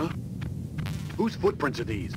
Huh? Whose footprints are these?